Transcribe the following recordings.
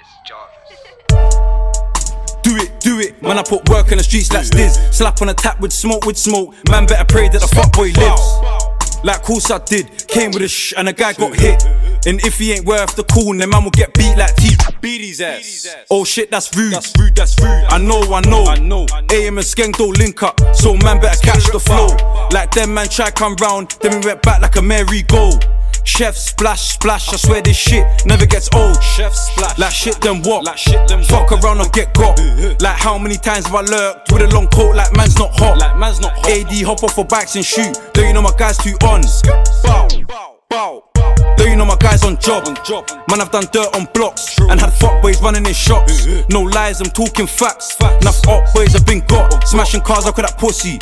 Do it, do it, man. I put work in the streets like this. Slap on a tap with smoke, with smoke. Man, better pray that the fuck boy lives. Like course I did, came with a sh and a guy got hit. And if he ain't worth the call, then man will get beat like teeth. Beat his ass. Oh shit, that's rude. That's rude, that's rude. I know, I know. I know. AM and Skeng don't link up, so man better catch the flow. Like them man try come round, then we went back like a merry go. Chef splash, splash, I swear this shit never gets old. Chef splash. Like shit, then what? Like shit, then Fuck around or get got. Like how many times have I lurked with a long coat like man's not hot? Like man's not hot. AD hop off for bikes and shoot. Though you know my guys too on. Bow, bow. bow. Though you know my guys on job. On job. Man, I've done dirt on blocks and had fuckboys running in shops. No lies, I'm talking facts. Enough up boys have been got. Smashing cars up with that pussy.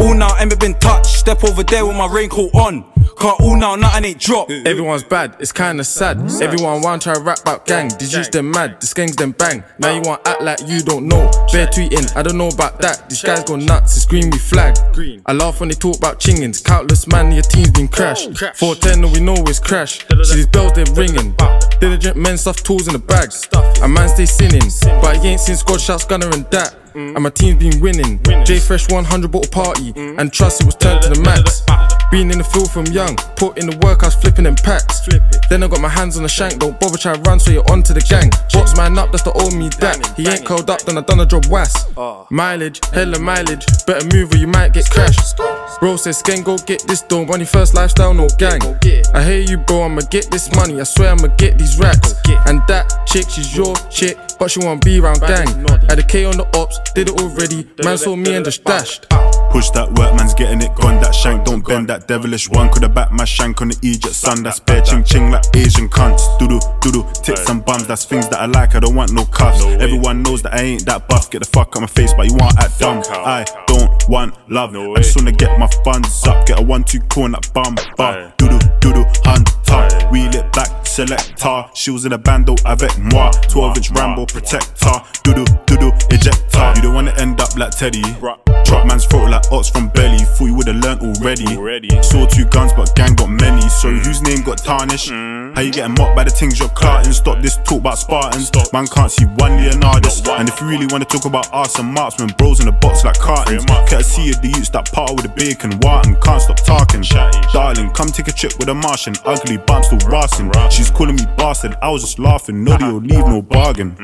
All now, ain't been touched. Step over there with my raincoat on. Car all now, nothing ain't dropped. Everyone's bad, it's kinda sad. Everyone want try rap about gang. These youths them mad, the skanks them bang. Now you want act like you don't know. Bear tweeting, I don't know about that. These guys go nuts, it's green we flag. I laugh when they talk about chingings. Countless man, your team's been oh, crashed. 410, all we know is crash. So these bells they're ringing. Diligent men stuff tools in the bags. A man stay sinning, but he ain't seen squad shots, gunner and that. And my team's been winning. J Fresh 100 bottle party, and trust it was turned to the max. Been in the field from young, put in the work, I was flipping them packs. Then I got my hands on the shank, don't bother try run, so you're on to the gang. Box man up, that's the old me that. He ain't curled up, then I done a job was. Mileage, hella mileage, better move or you might get crashed. Bro says, Sken, go get this dome, money first lifestyle, no gang. I hear you, bro, I'ma get this money, I swear I'ma get these racks. And that chick, she's your chick, but she wanna be round gang. Had a K on the ops, did it already, man saw me and just dashed. Ah. Push that work, man's getting it gone. That shank don't bend, that devilish one. Coulda back my shank on the Egypt sun. That's bare ching ching like Asian cunts. Doodle doodle, tits and bums. That's things that I like. I don't want no cuffs. Everyone knows that I ain't that buff. Get the fuck out my face, but you want act dumb. I don't want love. I just wanna get my funds up. Get a one two cool in that bum bar. Doodle doodle hunter. Wheel it back, selector. She was in a bando avec moi. 12 inch Rambo protector. Doodle doodle ejector. You don't wanna end up like Teddy. Drop man's throat like ox from belly. Thought you would've learnt already. Saw two guns, but gang got many. So whose name got tarnished? How you getting mocked by the things you're clarting? Stop this talk about Spartans. Man can't see one Leonardo. And if you really wanna talk about us and marksmen, bros in the box like cartons. Courtesy of the youths that part with the bacon. Wharton can't stop talking. Darling, come take a trip with a Martian. Ugly bum still rassing. She's calling me bastard. I was just laughing. No deal, leave no bargain.